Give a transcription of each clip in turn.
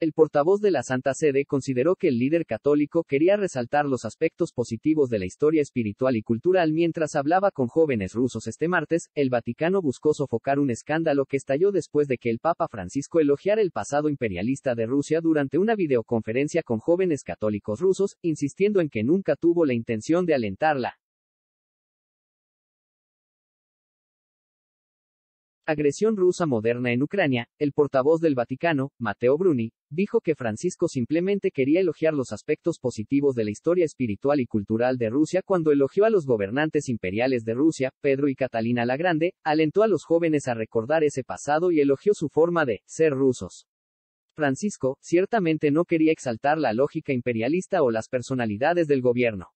El portavoz de la Santa Sede consideró que el líder católico quería resaltar los aspectos positivos de la historia espiritual y cultural mientras hablaba con jóvenes rusos este martes. El Vaticano buscó sofocar un escándalo que estalló después de que el Papa Francisco elogiara el pasado imperialista de Rusia durante una videoconferencia con jóvenes católicos rusos, insistiendo en que nunca tuvo la intención de alentarla. Agresión rusa moderna en Ucrania, el portavoz del Vaticano, Matteo Bruni, dijo que Francisco simplemente quería elogiar los aspectos positivos de la historia espiritual y cultural de Rusia cuando elogió a los gobernantes imperiales de Rusia, Pedro y Catalina la Grande, alentó a los jóvenes a recordar ese pasado y elogió su forma de ser rusos. Francisco, ciertamente no quería exaltar la lógica imperialista o las personalidades del gobierno.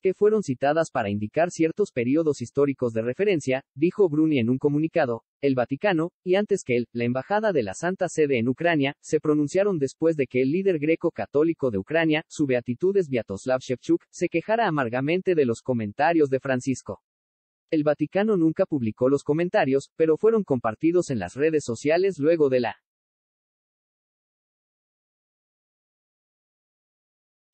Que fueron citadas para indicar ciertos periodos históricos de referencia, dijo Bruni en un comunicado, el Vaticano, y antes que él, la Embajada de la Santa Sede en Ucrania, se pronunciaron después de que el líder greco-católico de Ucrania, su beatitud es Viatoslav Shevchuk, se quejara amargamente de los comentarios de Francisco. El Vaticano nunca publicó los comentarios, pero fueron compartidos en las redes sociales luego de la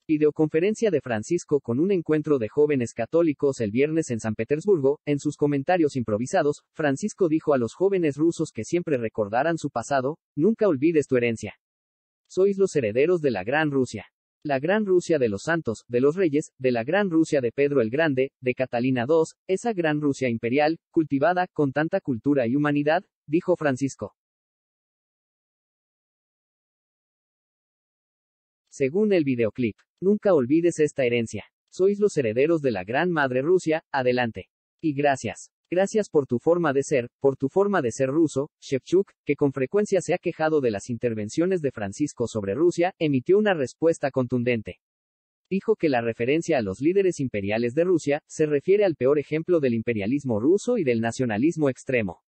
Videoconferencia de Francisco con un encuentro de jóvenes católicos el viernes en San Petersburgo, en sus comentarios improvisados, Francisco dijo a los jóvenes rusos que siempre recordaran su pasado, nunca olvides tu herencia. Sois los herederos de la Gran Rusia. La Gran Rusia de los Santos, de los Reyes, de la Gran Rusia de Pedro el Grande, de Catalina II, esa Gran Rusia imperial, cultivada, con tanta cultura y humanidad, dijo Francisco. Según el videoclip, nunca olvides esta herencia. Sois los herederos de la Gran Madre Rusia, adelante. Y gracias. Gracias por tu forma de ser, por tu forma de ser ruso, Shevchuk, que con frecuencia se ha quejado de las intervenciones de Francisco sobre Rusia, emitió una respuesta contundente. Dijo que la referencia a los líderes imperiales de Rusia, se refiere al peor ejemplo del imperialismo ruso y del nacionalismo extremo.